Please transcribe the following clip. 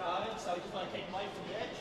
guys, so I just want to take Mike from the edge.